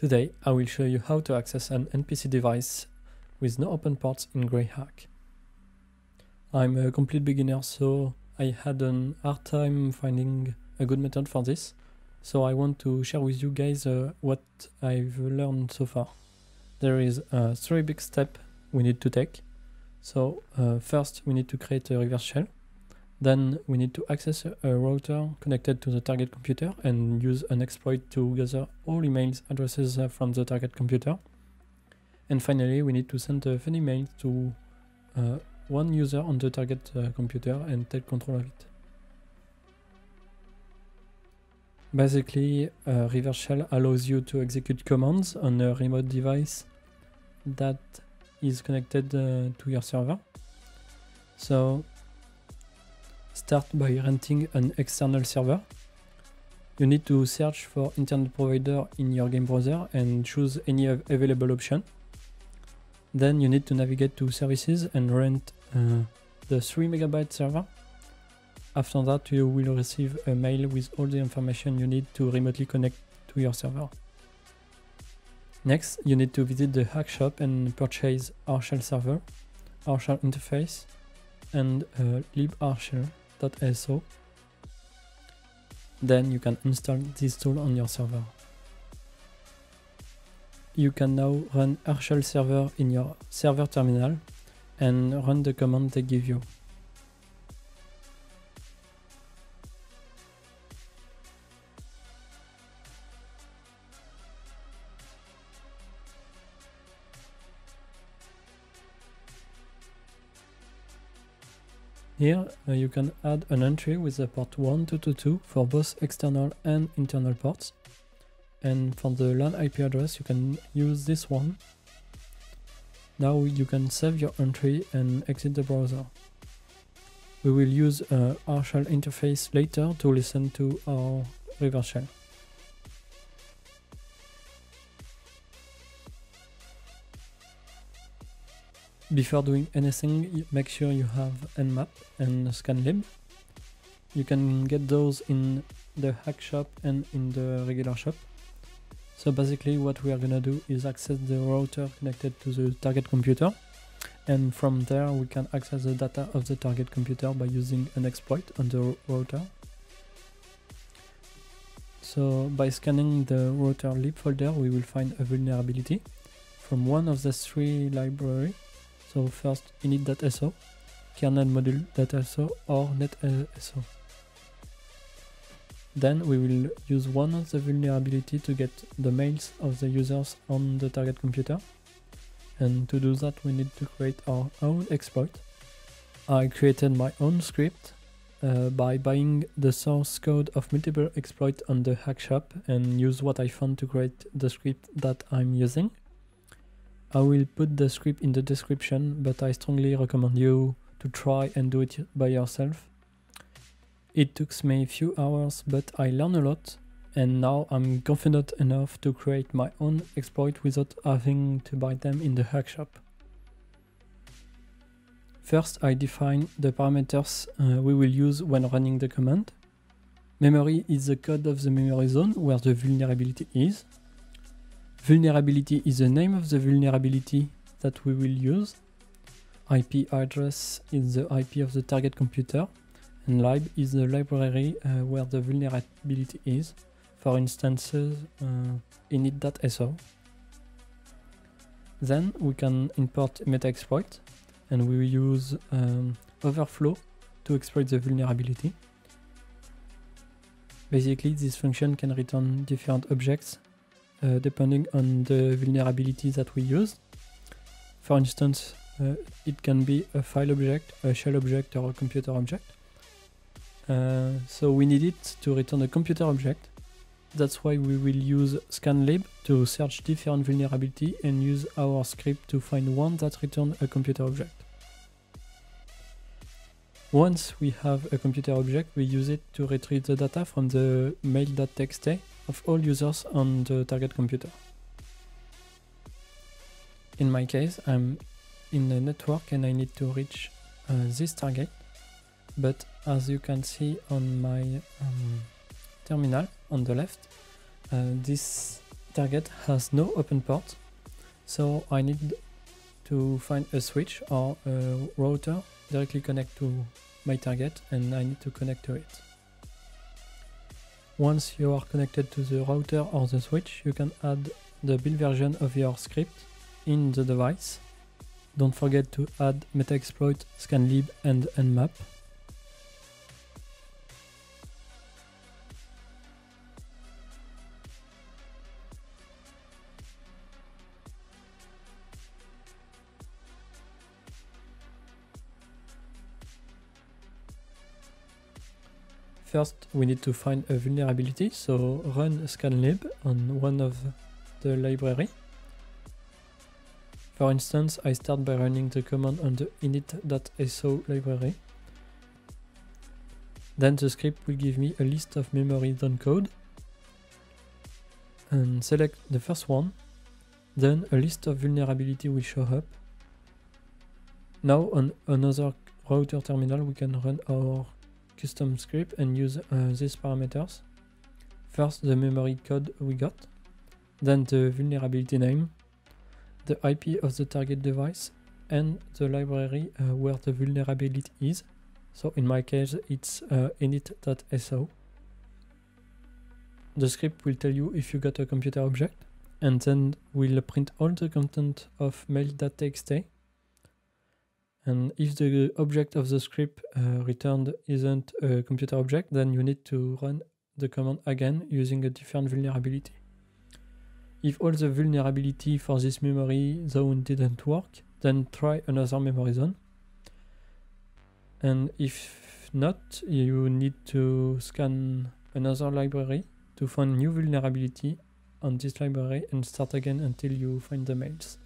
Today I will show you how to access an NPC device with no open ports in Greyhack. I'm a complete beginner so I had an hard time finding a good method for this, so I want to share with you guys uh, what I've learned so far. There is uh, three big steps we need to take. So uh, first we need to create a reverse shell. Then we need to access a router connected to the target computer and use an exploit to gather all emails addresses uh, from the target computer. And finally, we need to send a funny mail to uh, one user on the target uh, computer and take control of it. Basically, a reverse shell allows you to execute commands on a remote device that is connected uh, to your server. So Start by renting an external server. You need to search for internet provider in your game browser and choose any available option. Then you need to navigate to services and rent uh, the 3 megabyte server. After that you will receive a mail with all the information you need to remotely connect to your server. Next, you need to visit the hack shop and purchase RShell server, RShell interface, and uh, librshell so then you can install this tool on your server. You can now run RShell server in your server terminal and run the command they give you. Here uh, you can add an entry with the port 1222 for both external and internal ports. And for the LAN IP address you can use this one. Now you can save your entry and exit the browser. We will use a RShell interface later to listen to our reverse shell. Before doing anything, make sure you have Nmap and Scanlib. You can get those in the hack shop and in the regular shop. So basically what we are gonna do is access the router connected to the target computer and from there we can access the data of the target computer by using an exploit on the router. So by scanning the router lib folder we will find a vulnerability from one of the three libraries so first init.so, kernel module.so or net.so. Then we will use one of the vulnerability to get the mails of the users on the target computer. And to do that we need to create our own exploit. I created my own script uh, by buying the source code of multiple exploits on the hack shop and use what I found to create the script that I'm using. I will put the script in the description, but I strongly recommend you to try and do it by yourself. It took me a few hours, but I learned a lot, and now I'm confident enough to create my own exploit without having to buy them in the hack shop. First, I define the parameters uh, we will use when running the command. Memory is the code of the memory zone where the vulnerability is. Vulnerability is the name of the vulnerability that we will use. IP address is the IP of the target computer. And lib is the library uh, where the vulnerability is. For instance, uh, init.so. Then we can import metaxploit and we will use um, overflow to exploit the vulnerability. Basically, this function can return different objects uh, depending on the vulnerability that we use. For instance, uh, it can be a file object, a shell object, or a computer object. Uh, so we need it to return a computer object. That's why we will use scanlib to search different vulnerability and use our script to find one that returns a computer object. Once we have a computer object, we use it to retrieve the data from the mail.txt of all users on the target computer. In my case, I'm in a network and I need to reach uh, this target, but as you can see on my um, terminal on the left, uh, this target has no open port, so I need to find a switch or a router directly connect to my target and I need to connect to it. Once you are connected to the router or the switch, you can add the build version of your script in the device. Don't forget to add metaxploit, scanlib and nmap. First, we need to find a vulnerability, so run scanlib on one of the library. For instance, I start by running the command on the init.so library. Then the script will give me a list of memory zone code and select the first one. Then a list of vulnerability will show up. Now on another router terminal we can run our custom script and use uh, these parameters. First the memory code we got, then the vulnerability name, the IP of the target device, and the library uh, where the vulnerability is. So in my case it's uh, init.so. The script will tell you if you got a computer object and then will print all the content of mail.txt and if the object of the script uh, returned isn't a computer object, then you need to run the command again using a different vulnerability. If all the vulnerability for this memory zone didn't work, then try another memory zone. And if not, you need to scan another library to find new vulnerability on this library and start again until you find the mails.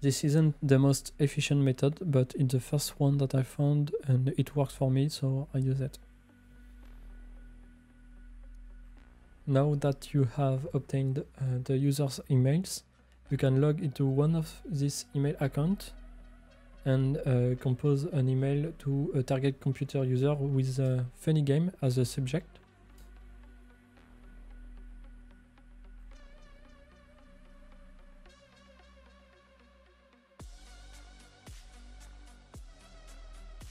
This isn't the most efficient method, but it's the first one that I found and it works for me, so I use it. Now that you have obtained uh, the user's emails, you can log into one of these email accounts and uh, compose an email to a target computer user with a funny game as a subject.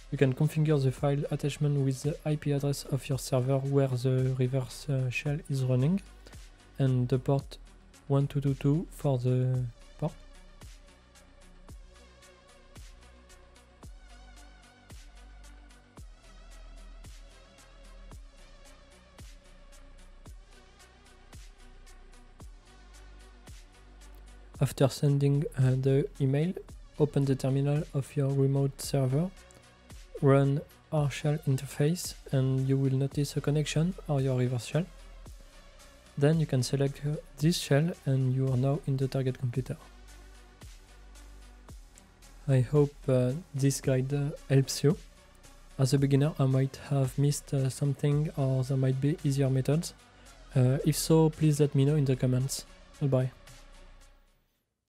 You can configure the file attachment with the IP address of your server where the reverse uh, shell is running and the port 1222 for the port. After sending uh, the email, open the terminal of your remote server run RShell interface and you will notice a connection or your reverse shell. Then you can select this shell and you are now in the target computer. I hope uh, this guide uh, helps you. As a beginner I might have missed uh, something or there might be easier methods. Uh, if so, please let me know in the comments. Goodbye.